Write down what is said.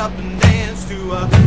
up and dance to a